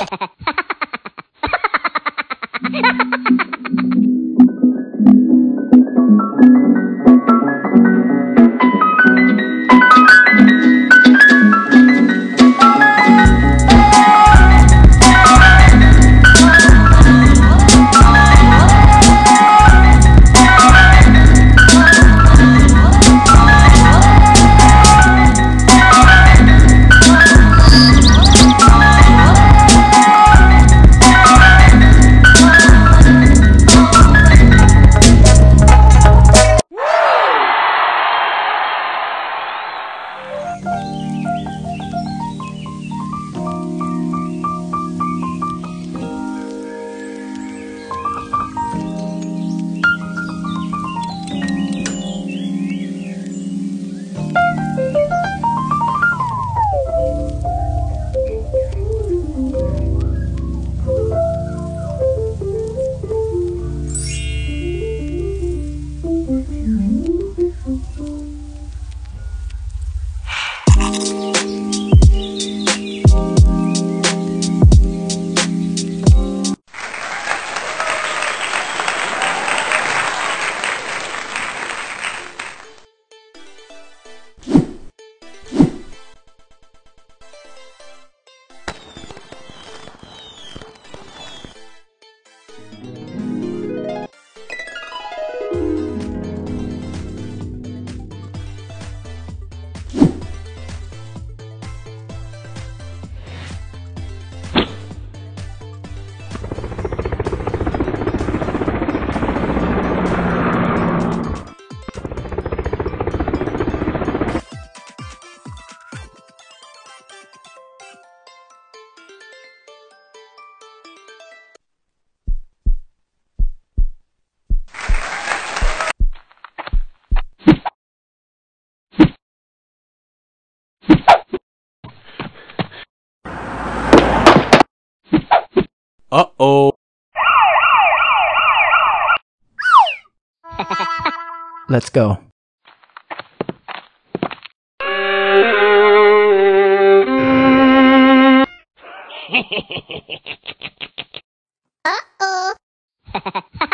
Ha ha ha ha ha! Uh-oh. Let's go. Uh-oh.